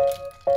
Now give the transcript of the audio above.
Música